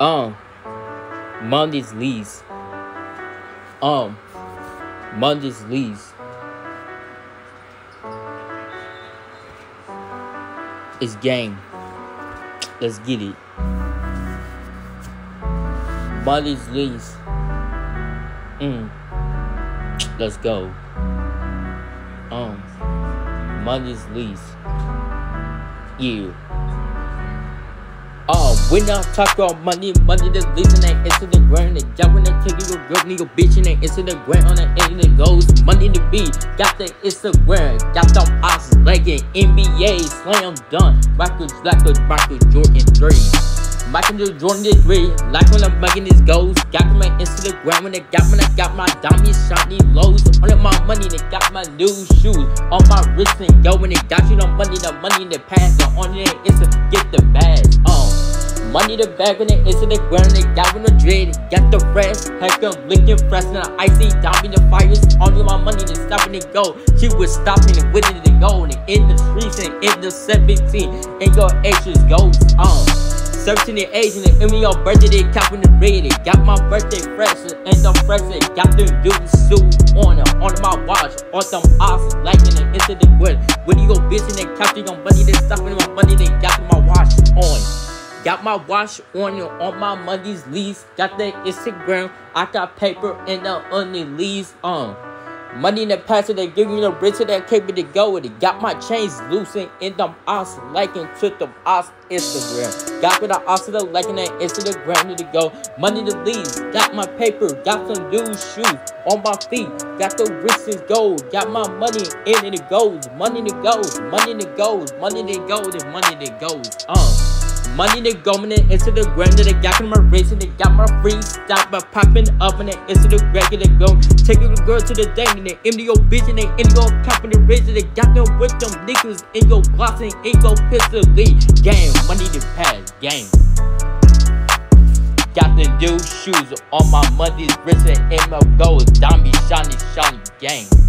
Um, Monday's leads. Um, Monday's leads. It's game. Let's get it. Monday's leads. Mm. Let's go. Um, Monday's leads. Yeah. Oh, when I talk about money, money that's leasing that Instagram, they jump when they take you girl, nigga, bitch, and they Instagram on the end it goes. Money to be, got the Instagram, got them eyes legging, NBA, slam dunk, Michael, like a Michael Jordan 3. Michael Jordan three, like when I'm making this goes. Got my Instagram when they got when I got my diamond shiny lows. All of my money, they got my new shoes. On my wrist and go when they got you the money, the money in the past. The on it, it's to get the bags. Oh. Money the bag when it into the ground, they got when the dread, got the fresh, heck up, licking fresh, and the icy, down the fires, all of my money, they stopping it go. She was stopping with it to go, and in the streets, and in the 17, and your extras goes on. Searching the age and the me your birthday, they copping the red. Got my birthday fresh and the fresh. Got the new suit on it, on my watch, on them awesome, liking it into the grid. When you go bitch and they your money, they stopping my money, they got my watch on. Got my watch on on my Monday's lease. Got the Instagram. I got paper and the only lease on. Money in the past, they give me the rich that keep to go with it. Got my chains loosened in them ass liking to the ass Instagram. Got with the ass the liking that Instagram to go. Money to lease. Got my paper. Got some new shoes on my feet. Got the wrists gold. Got my money in and it goes. Money that goes. Money that goes. Money that goes and money that goes. Uh. Money they going into the ground, they got my race and they got my free stop by popping up and they into the they go take a girl to the day and they empty your bitch and they in your company race they got them with them niggas in your box and in your pistol lead game. Money to pass game. Got the new shoes on my Monday's wrist and ML gold, Zombie shiny shiny game.